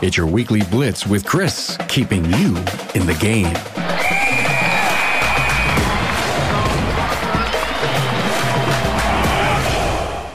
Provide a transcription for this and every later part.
It's your weekly blitz with Chris, keeping you in the game.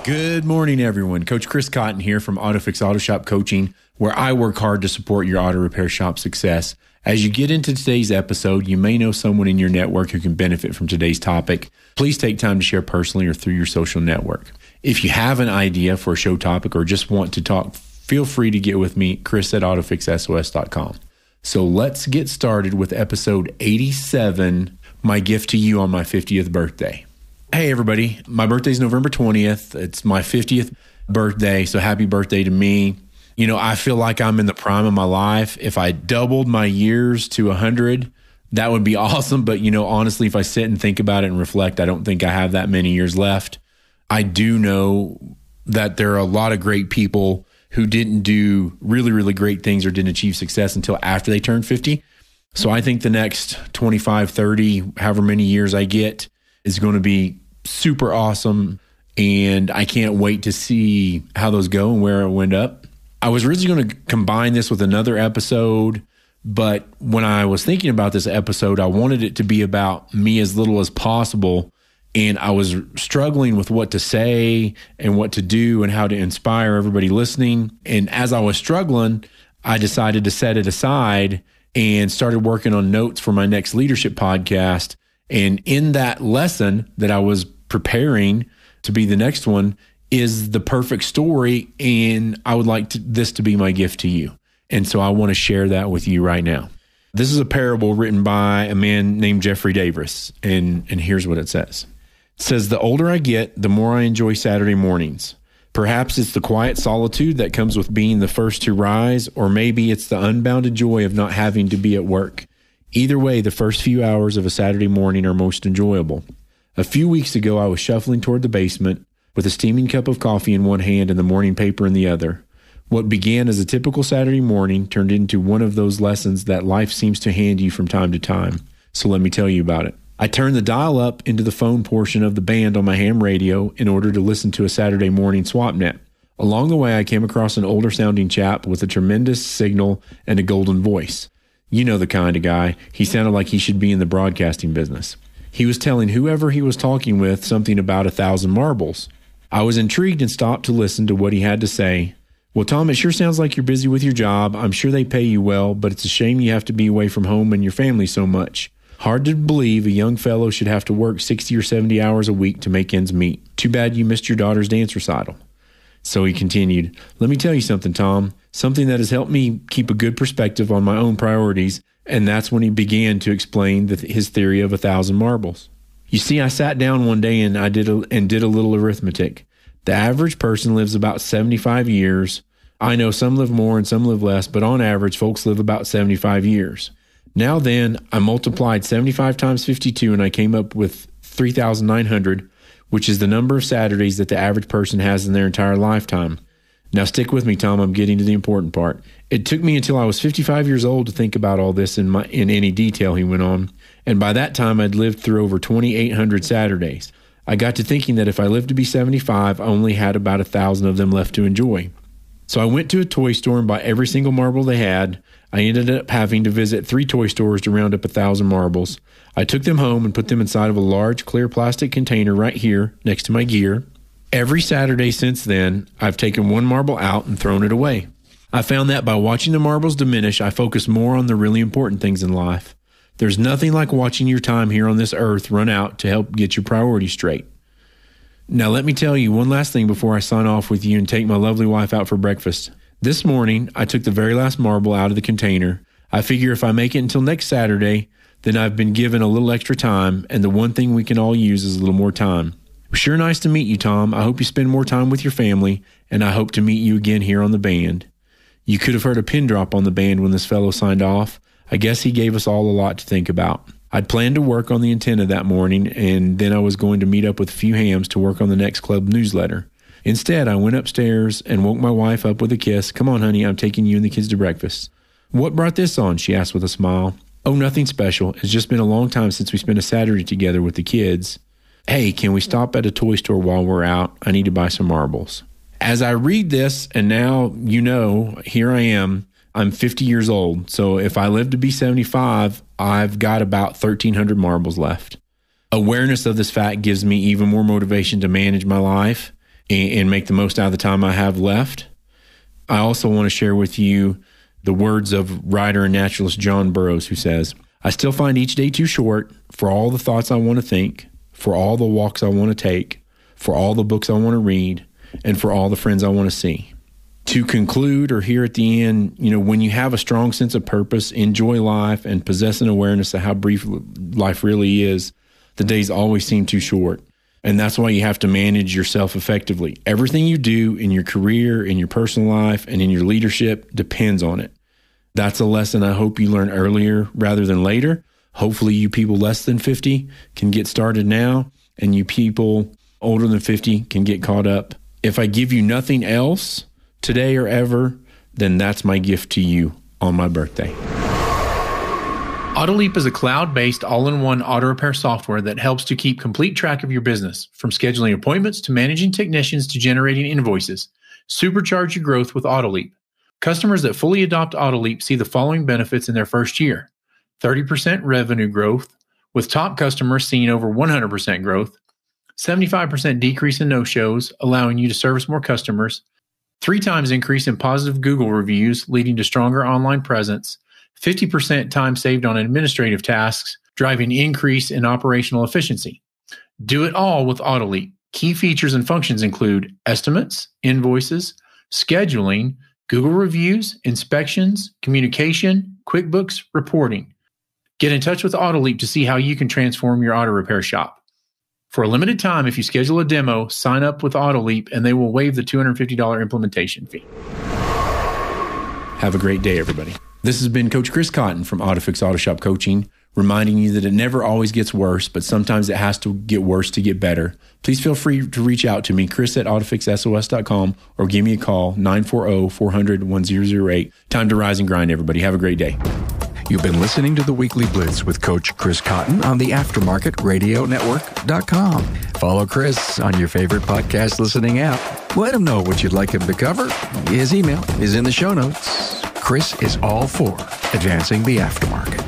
Good morning, everyone. Coach Chris Cotton here from AutoFix Auto Shop Coaching, where I work hard to support your auto repair shop success. As you get into today's episode, you may know someone in your network who can benefit from today's topic. Please take time to share personally or through your social network. If you have an idea for a show topic or just want to talk, feel free to get with me, Chris at AutoFixSOS.com. So let's get started with episode 87 My Gift to You on My 50th Birthday. Hey, everybody. My birthday is November 20th. It's my 50th birthday. So happy birthday to me. You know, I feel like I'm in the prime of my life. If I doubled my years to 100, that would be awesome. But, you know, honestly, if I sit and think about it and reflect, I don't think I have that many years left. I do know that there are a lot of great people who didn't do really, really great things or didn't achieve success until after they turned 50. So I think the next 25, 30, however many years I get is going to be super awesome. And I can't wait to see how those go and where it went up. I was originally going to combine this with another episode, but when I was thinking about this episode, I wanted it to be about me as little as possible. And I was struggling with what to say and what to do and how to inspire everybody listening. And as I was struggling, I decided to set it aside and started working on notes for my next leadership podcast. And in that lesson that I was preparing to be the next one is the perfect story. And I would like to, this to be my gift to you. And so I want to share that with you right now. This is a parable written by a man named Jeffrey Davis. And, and here's what it says Says, The older I get, the more I enjoy Saturday mornings. Perhaps it's the quiet solitude that comes with being the first to rise, or maybe it's the unbounded joy of not having to be at work. Either way, the first few hours of a Saturday morning are most enjoyable. A few weeks ago, I was shuffling toward the basement with a steaming cup of coffee in one hand and the morning paper in the other. What began as a typical Saturday morning turned into one of those lessons that life seems to hand you from time to time. So let me tell you about it. I turned the dial up into the phone portion of the band on my ham radio in order to listen to a Saturday morning swap net. Along the way, I came across an older sounding chap with a tremendous signal and a golden voice. You know the kind of guy. He sounded like he should be in the broadcasting business. He was telling whoever he was talking with something about a thousand marbles. I was intrigued and stopped to listen to what he had to say. Well, Tom, it sure sounds like you're busy with your job. I'm sure they pay you well, but it's a shame you have to be away from home and your family so much. Hard to believe a young fellow should have to work 60 or 70 hours a week to make ends meet. Too bad you missed your daughter's dance recital. So he continued, Let me tell you something, Tom, something that has helped me keep a good perspective on my own priorities and that's when he began to explain the, his theory of a thousand marbles. You see, I sat down one day and I did a, and did a little arithmetic. The average person lives about 75 years. I know some live more and some live less, but on average, folks live about 75 years. Now then, I multiplied 75 times 52 and I came up with 3,900, which is the number of Saturdays that the average person has in their entire lifetime. Now, stick with me, Tom. I'm getting to the important part. It took me until I was 55 years old to think about all this in, my, in any detail, he went on. And by that time, I'd lived through over 2,800 Saturdays. I got to thinking that if I lived to be 75, I only had about a thousand of them left to enjoy. So I went to a toy store and bought every single marble they had. I ended up having to visit three toy stores to round up a thousand marbles. I took them home and put them inside of a large clear plastic container right here next to my gear. Every Saturday since then, I've taken one marble out and thrown it away. I found that by watching the marbles diminish, I focus more on the really important things in life. There's nothing like watching your time here on this earth run out to help get your priorities straight. Now, let me tell you one last thing before I sign off with you and take my lovely wife out for breakfast. This morning, I took the very last marble out of the container. I figure if I make it until next Saturday, then I've been given a little extra time, and the one thing we can all use is a little more time. Sure nice to meet you, Tom. I hope you spend more time with your family, and I hope to meet you again here on the band. You could have heard a pin drop on the band when this fellow signed off. I guess he gave us all a lot to think about. I'd planned to work on the antenna that morning, and then I was going to meet up with a few hams to work on the next club newsletter. Instead, I went upstairs and woke my wife up with a kiss. Come on, honey, I'm taking you and the kids to breakfast. What brought this on? she asked with a smile. Oh, nothing special. It's just been a long time since we spent a Saturday together with the kids. Hey, can we stop at a toy store while we're out? I need to buy some marbles. As I read this, and now you know, here I am, I'm 50 years old. So if I live to be 75, I've got about 1,300 marbles left. Awareness of this fact gives me even more motivation to manage my life and, and make the most out of the time I have left. I also want to share with you the words of writer and naturalist John Burroughs, who says, I still find each day too short for all the thoughts I want to think, for all the walks I want to take, for all the books I want to read, and for all the friends I want to see to conclude or here at the end, you know, when you have a strong sense of purpose, enjoy life, and possess an awareness of how brief life really is, the days always seem too short. And that's why you have to manage yourself effectively. Everything you do in your career, in your personal life, and in your leadership depends on it. That's a lesson I hope you learn earlier rather than later. Hopefully, you people less than 50 can get started now, and you people older than 50 can get caught up. If I give you nothing else, today or ever, then that's my gift to you on my birthday. AutoLeap is a cloud based all in one auto repair software that helps to keep complete track of your business, from scheduling appointments to managing technicians to generating invoices. Supercharge your growth with AutoLeap. Customers that fully adopt AutoLeap see the following benefits in their first year 30% revenue growth, with top customers seeing over 100% growth, 75% decrease in no shows, allowing you to service more customers, three times increase in positive Google reviews, leading to stronger online presence, 50% time saved on administrative tasks, driving increase in operational efficiency. Do it all with AutoLeap. Key features and functions include estimates, invoices, scheduling, Google reviews, inspections, communication, QuickBooks, reporting. Get in touch with AutoLeap to see how you can transform your auto repair shop. For a limited time, if you schedule a demo, sign up with AutoLeap and they will waive the $250 implementation fee. Have a great day, everybody. This has been Coach Chris Cotton from AutoFix Auto Shop Coaching, reminding you that it never always gets worse, but sometimes it has to get worse to get better. Please feel free to reach out to me, Chris at AutoFixSOS.com, or give me a call, 940 400 1008. Time to rise and grind, everybody. Have a great day. You've been listening to the Weekly Blitz with Coach Chris Cotton on the AftermarketRadioNetwork.com. Follow Chris on your favorite podcast listening app. Let him know what you'd like him to cover. His email is in the show notes. Chris is all for advancing the aftermarket.